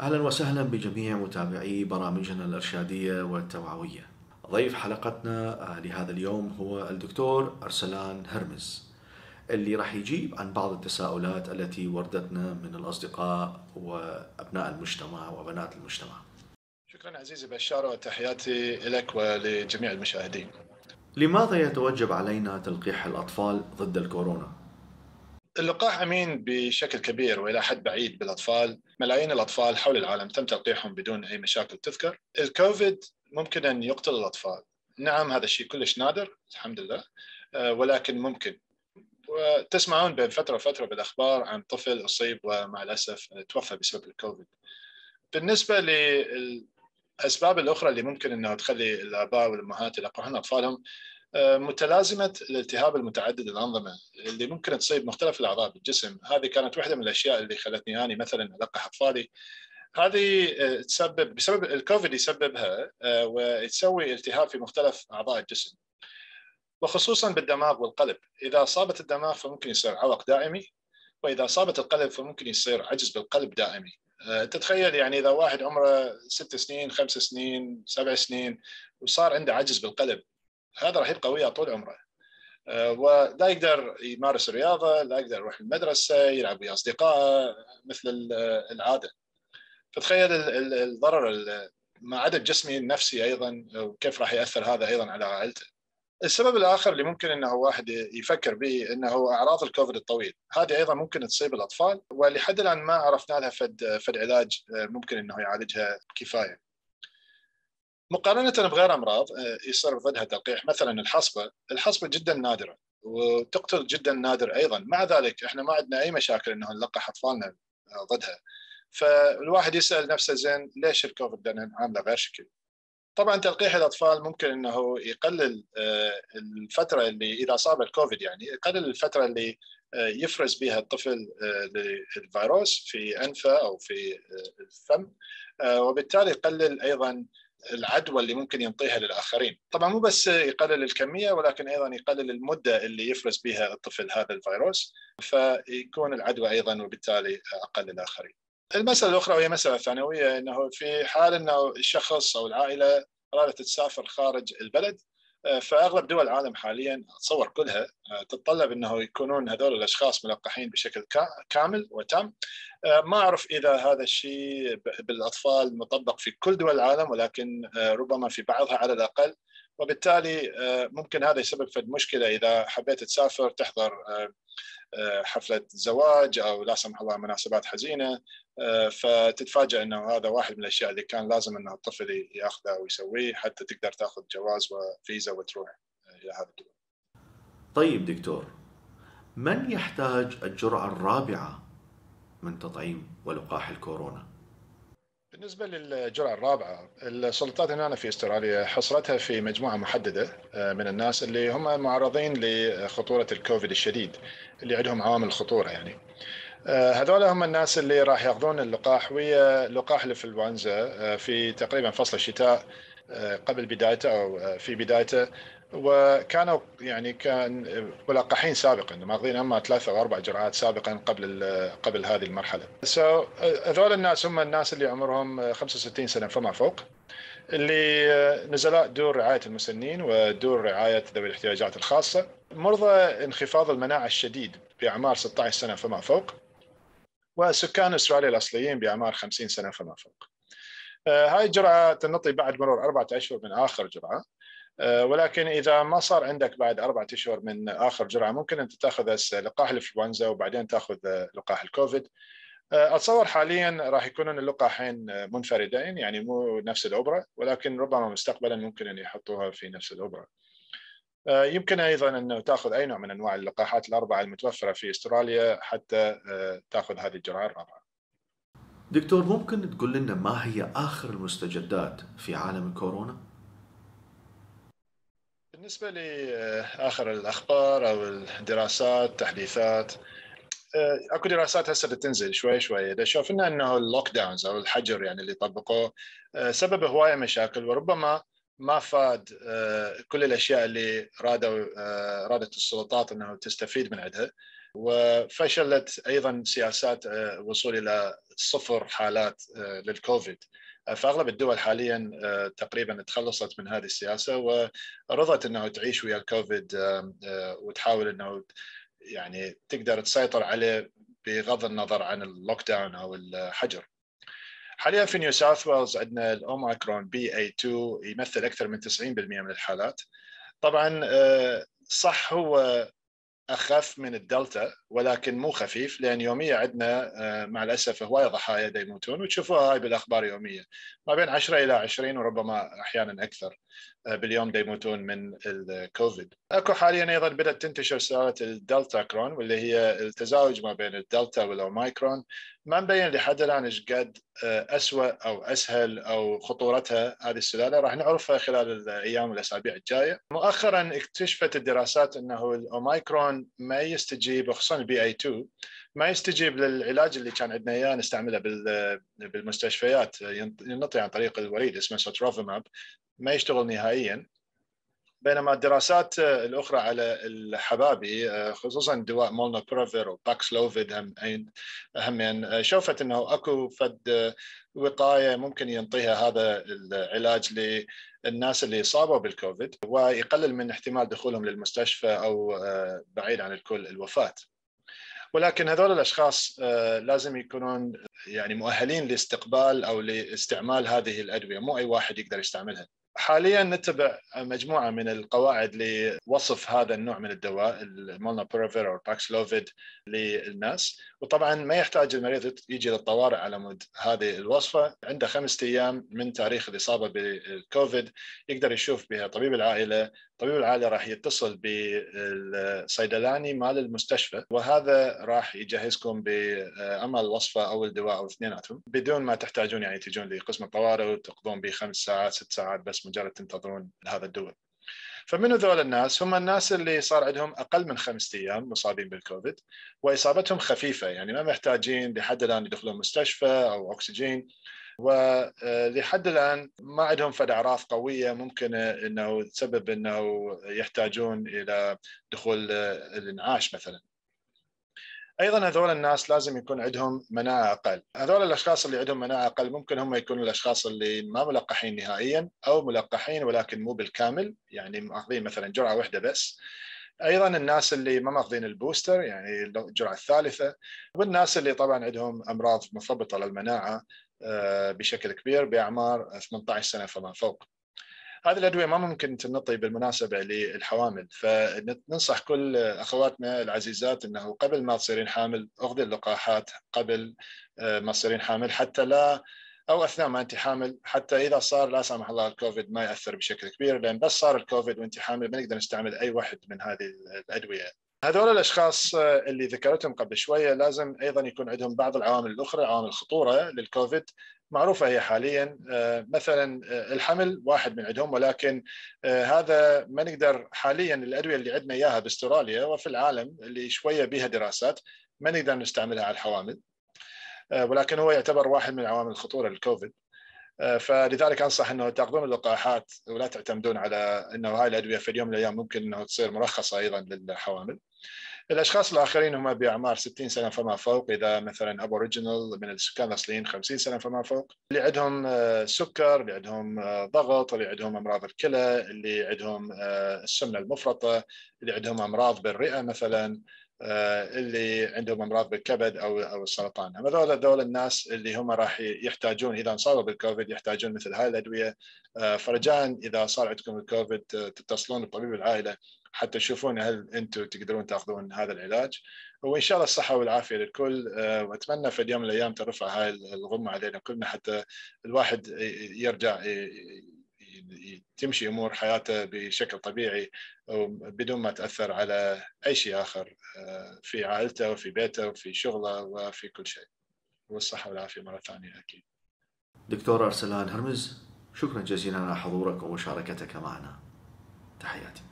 أهلا وسهلا بجميع متابعي برامجنا الإرشادية والتوعوية. ضيف حلقتنا آه، لهذا اليوم هو الدكتور أرسلان هرمز اللي راح يجيب عن بعض التساؤلات التي وردتنا من الأصدقاء وأبناء المجتمع وبنات المجتمع. شكرا عزيزي بشار وتحياتي لك ولجميع المشاهدين. لماذا يتوجب علينا تلقيح الأطفال ضد الكورونا؟ اللقاح أمين بشكل كبير وإلى حد بعيد بالأطفال، ملايين الأطفال حول العالم تم تلقيحهم بدون أي مشاكل تذكر. الكوفيد ممكن أن يقتل الأطفال. نعم هذا الشيء كلش نادر الحمد لله آه، ولكن ممكن. وتسمعون بين فترة وفترة بالأخبار عن طفل أصيب ومع الأسف توفى بسبب الكوفيد. بالنسبة للأسباب الأخرى اللي ممكن انه تخلي الآباء والأمهات يلقحون أطفالهم متلازمة الالتهاب المتعدد الأنظمة اللي ممكن تصيب مختلف الأعضاء بالجسم، هذه كانت واحدة من الأشياء اللي خلتني أني مثلا ألقح أطفالي. هذه آه، تسبب بسبب الكوفيد يسببها آه، وتسوي التهاب في مختلف أعضاء الجسم. وخصوصا بالدماغ والقلب، إذا أصابت الدماغ فممكن يصير عوق دائمي وإذا أصابت القلب فممكن يصير عجز بالقلب دائمي. آه، تتخيل يعني إذا واحد عمره ست سنين خمس سنين سبع سنين وصار عنده عجز بالقلب هذا راح يبقى وياه طول عمره. آه، ولا يقدر يمارس الرياضة لا يقدر يروح المدرسة يلعب ويا اصدقائه مثل العادة. فتخيل الضرر مع عدد جسمي النفسي أيضا وكيف راح يأثر هذا أيضا على عائلته السبب الآخر اللي ممكن إنه واحد يفكر به إنه أعراض الكوفيد الطويل، هذه أيضا ممكن تصيب الأطفال ولحد الآن ما عرفنا لها فد فد علاج آه، ممكن إنه يعالجها كفاية. مقارنة بغير أمراض آه، يصير ضدها تلقيح مثلا الحصبة، الحصبة جدا نادرة وتقتل جدا نادر أيضا، مع ذلك إحنا ما عندنا أي مشاكل إنه نلقح أطفالنا آه، ضدها. فالواحد يسأل نفسه زين ليش الكوفيد عامله غير شكل؟ طبعا تلقيح الأطفال ممكن إنه يقلل آه، الفترة اللي إذا اصاب الكوفيد يعني يقلل الفترة اللي يفرز بها الطفل الفيروس في أنفه أو في الفم وبالتالي يقلل أيضا العدوى اللي ممكن ينطيها للآخرين، طبعا مو بس يقلل الكمية ولكن أيضا يقلل المدة اللي يفرز بها الطفل هذا الفيروس فيكون العدوى أيضا وبالتالي أقل للآخرين. المسألة الأخرى وهي مسألة ثانوية إنه في حال إنه الشخص أو العائلة أرادت تسافر خارج البلد فأغلب دول العالم حاليا أتصور كلها آه، تتطلب إنه يكونون هذول الأشخاص ملقحين بشكل كامل وتام. آه، ما أعرف إذا هذا الشيء بالأطفال مطبق في كل دول العالم ولكن آه، ربما في بعضها على الأقل. وبالتالي ممكن هذا يسبب فد مشكلة إذا حبيت تسافر تحضر حفلة زواج أو لا سمح الله مناسبات حزينة فتتفاجئ إنه هذا واحد من الأشياء اللي كان لازم إنه الطفل ياخذه ويسويه حتى تقدر تأخذ جواز وفيزا وتروح إلى هذا الدول. طيب دكتور من يحتاج الجرعة الرابعة من تطعيم ولقاح الكورونا؟ بالنسبة للجرعة الرابعة السلطات هنا في أستراليا حصرتها في مجموعة محددة آه، من الناس اللي هم معرضين لخطورة الكوفيد الشديد اللي عندهم عوامل خطورة يعني. آه، هذول هم الناس اللي راح ياخذون اللقاح ويا لقاح الانفلونزا آه، في تقريبا فصل الشتاء قبل بدايته أو في بدايته. وكانوا يعني كان ملقحين سابقا ماخذين أما ثلاثة أو أربع جرعات سابقا قبل قبل هذه المرحلة. سو so, هذول الناس هم الناس اللي عمرهم 65 سنة فما فوق اللي نزلاء دور رعاية المسنين ودور رعاية ذوي الاحتياجات الخاصة، مرضى انخفاض المناعة الشديد بأعمار 16 سنة فما فوق وسكان أستراليا الأصليين بأعمار 50 سنة فما فوق. هاي الجرعة تنطي بعد مرور أربعة أشهر من آخر جرعة آه، ولكن إذا ما صار عندك بعد أربعة أشهر من آخر جرعة ممكن أنت تأخذ لقاح الإنفلونزا وبعدين تأخذ لقاح الكوفيد آه، أتصور حاليا راح يكونون اللقاحين منفردين يعني مو نفس الاوبرا ولكن ربما مستقبلا ممكن أن يحطوها في نفس الاوبرا. آه، يمكن أيضا أنه تأخذ أي نوع من أنواع اللقاحات الأربعة المتوفرة في أستراليا حتى تأخذ هذه الجرعة الرابعة. دكتور ممكن تقول لنا ما هي آخر المستجدات في عالم الكورونا؟ بالنسبة لآخر الأخبار أو الدراسات تحديثات آه، أكو دراسات هسه بتنزل شوي شوي. إذا شوفنا إنه اللوك داونز أو الحجر يعني اللي طبقوه آه، سبب هواية مشاكل وربما ما فاد آه، كل الأشياء اللي رادوا رادت السلطات إنه تستفيد من عندها وفشلت أيضا سياسات الوصول إلى صفر حالات للكوفيد. فأغلب الدول حاليا تقريبا تخلصت من هذه السياسة ورضت انه تعيش ويا الكوفيد وتحاول إنه يعني تقدر تسيطر عليه بغض النظر عن ال lockdown أو الحجر. حاليا في نيو ساوث ويلز عندنا الأوميكرون BA 2 يمثل أكثر من 90% من الحالات. طبعا صح هو أخف من الدلتا ولكن مو خفيف لأن يوميا عندنا آه، مع الأسف هواية ضحايا يموتون وتشوفوها هاي بالأخبار يوميا ما بين 10 إلى 20 وربما أحيانا أكثر. باليوم يموتون من الكوفيد. أكو حاليا أيضا بدأت تنتشر سلاله الدلتا كرون واللي هي التزاوج ما بين الدلتا والأوميكرون ما مبين لحد الان إيش قد آه، اسوء أو أسهل أو خطورتها هذه السلالة راح نعرفها خلال الأيام والأسابيع الجاية. مؤخرا اكتشفت الدراسات أنه الأوميكرون ما يستجيب خصوصا ال BA 2 ما يستجيب للعلاج اللي كان عندنا إياه نستعمله بالمستشفيات ينطي عن طريق الوريد اسمه سوتروفيماب ما يشتغل نهائيا بينما الدراسات الأخرى على الحبابي خصوصا دواء مولنوبيرافير وباكسلوفيد هم همين شوفت إنه أكو فد وقاية ممكن ينطيها هذا العلاج للناس اللي اصابوا بالكوفيد ويقلل من احتمال دخولهم للمستشفى أو بعيد عن الكل الوفاة. ولكن هذول الأشخاص لازم يكونون يعني مؤهلين لاستقبال أو لاستعمال هذه الأدوية، مو أي واحد يقدر يستعملها. حاليا نتبع مجموعة من القواعد لوصف هذا النوع من الدواء المولنوبيرافير أو باكسلوفيد للناس. وطبعا ما يحتاج المريض يجي للطوارئ على مود هذه الوصفة. عنده خمسة أيام من تاريخ الإصابة بالكوفيد يقدر يشوف بها طبيب العائلة طبيب العائله راح يتصل بالصيدلاني مال المستشفى وهذا راح يجهزكم باما الوصفه أو الدواء أو اثنيناتهم بدون ما تحتاجون يعني تجون لقسم الطوارئ وتقضون بخمس ساعات ست ساعات بس مجرد تنتظرون هذا الدواء. فمن ذول الناس هم الناس اللي صار عندهم أقل من خمسة أيام مصابين بالكوفيد وإصابتهم خفيفة يعني ما محتاجين لحد الآن يدخلون مستشفى أو أكسجين ولحد الآن ما عندهم فد أعراض قوية ممكن إنه تسبب إنه يحتاجون إلى دخول الإنعاش مثلا. أيضا هذول الناس لازم يكون عندهم مناعة أقل، هذول الأشخاص اللي عندهم مناعة أقل ممكن هم يكونوا الأشخاص اللي ما ملقحين نهائيا أو ملقحين ولكن مو بالكامل، يعني مأخذين مثلا جرعة واحدة بس. أيضا الناس اللي ما مأخذين البوستر يعني الجرعة الثالثة والناس اللي طبعا عندهم أمراض مرتبطه للمناعة آه، بشكل كبير بأعمار 18 سنة فما فوق. هذه الأدوية ما ممكن تنطي بالمناسبة للحوامل فننصح كل أخواتنا العزيزات إنه قبل ما تصيرين حامل أخذي اللقاحات قبل آه، ما تصيرين حامل حتى لا أو أثناء ما أنت حامل حتى إذا صار لا سمح الله الكوفيد ما يأثر بشكل كبير لأن بس صار الكوفيد وأنت حامل ما نقدر نستعمل أي واحد من هذه الأدوية. هذول الأشخاص آه، اللي ذكرتهم قبل شوية لازم أيضا يكون عندهم بعض العوامل الأخرى عوامل الخطورة للكوفيد. معروفة هي حاليا آه، مثلا آه، الحمل واحد من عندهم ولكن هذا ما نقدر حاليا الأدوية اللي عندنا إياها باستراليا وفي العالم اللي شوية بها دراسات ما نقدر نستعملها على الحوامل. ولكن هو يعتبر واحد من عوامل الخطورة للكوفيد. فلذلك أنصح إنه تاخذون اللقاحات ولا تعتمدون على إنه هاي الأدوية في اليوم من الأيام ممكن إنه تصير مرخصة أيضا للحوامل. الأشخاص الآخرين هم بأعمار 60 سنة فما فوق إذا مثلا أبوريجينال من السكان الأصليين 50 سنة فما فوق اللي عندهم آه، سكر اللي عندهم آه، ضغط اللي عندهم أمراض الكلى اللي عندهم آه، السمنة المفرطة اللي عندهم أمراض بالرئة مثلا اللي عندهم أمراض بالكبد أو أو السرطان. هذول هذول الناس اللي هم راح يحتاجون إذا انصابوا بالكوفيد يحتاجون مثل هاي الأدوية. فرجاء إذا صار عندكم الكوفيد تتصلون بطبيب العائلة حتى تشوفون هل أنتم تقدرون تأخذون هذا العلاج. وإن شاء الله الصحة والعافية للكل. آه، وأتمنى في يوم من الأيام ترفع هاي الغمة علينا كلنا حتى الواحد يرجع تمشي أمور حياته بشكل طبيعي بدون ما تأثر على أي شيء آخر آه، في عائلته وفي بيته وفي شغله وفي كل شيء والصحة والعافية مرة ثانية أكيد. دكتور أرسلان هرمز شكرا جزيلا على حضورك ومشاركتك معنا. تحياتي.